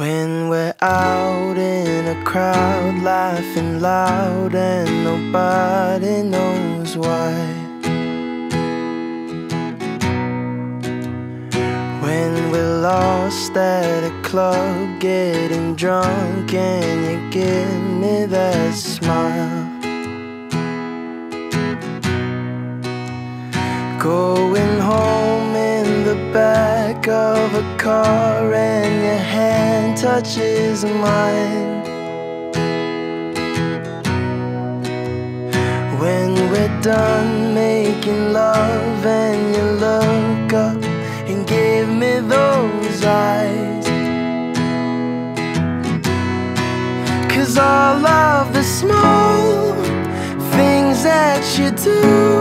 When we're out in a crowd, laughing loud, and nobody knows why. When we're lost at a club, getting drunk, and you give me that smile. Going of a car and your hand touches mine. When we're done making love and you look up and give me those eyes. Cause all of the small things that you do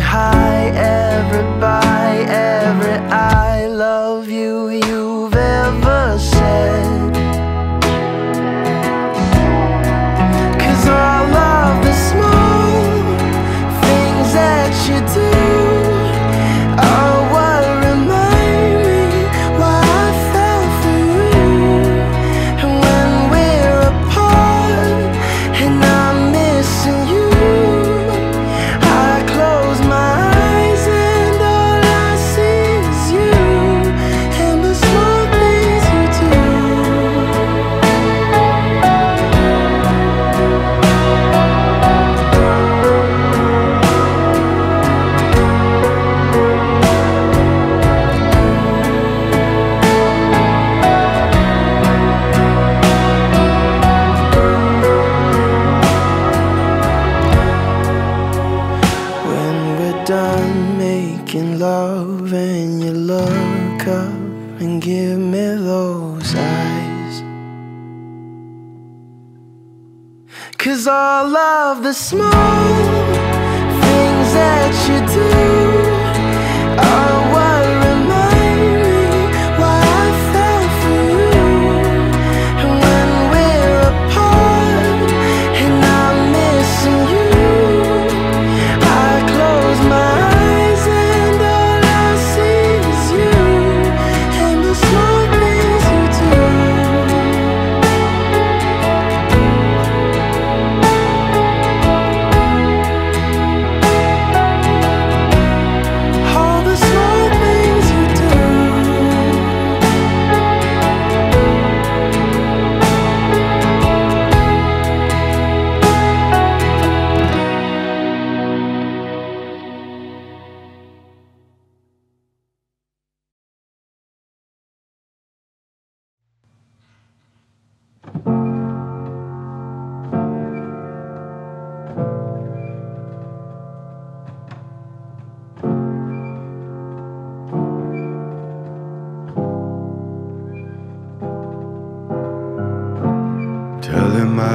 Every high, every bye,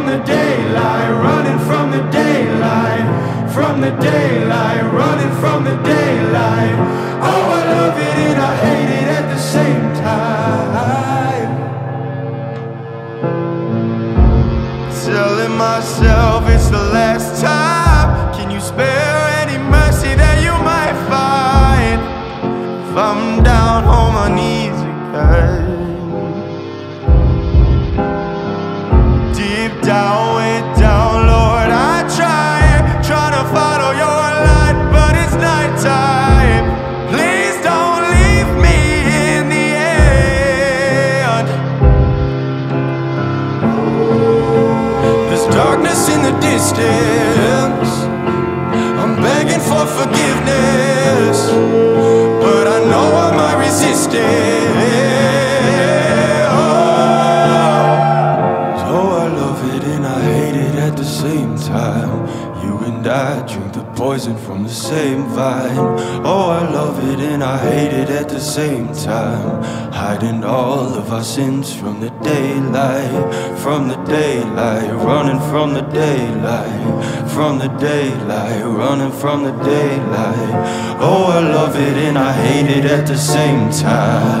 from the daylight, running from the daylight, from the daylight, running from the daylight. Oh, I love it and I hate it at the same time. Telling myself it's the last time. Can you spare? The poison from the same vine. Oh, I love it and I hate it at the same time. Hiding all of our sins from the daylight, from the daylight, running from the daylight, from the daylight, running from the daylight. Oh, I love it and I hate it at the same time.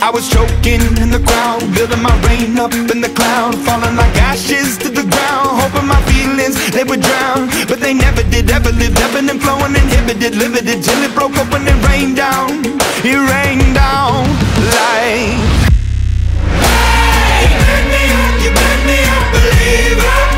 I was choking in the crowd, building my rain up in the cloud, falling like ashes to the ground, hoping my feelings they would drown, but they never did. Ever lived, ebbing and flowing, inhibited, limited, till it broke open and rained down. It rained down like. Hey, burn me up, you burn me believer, believer.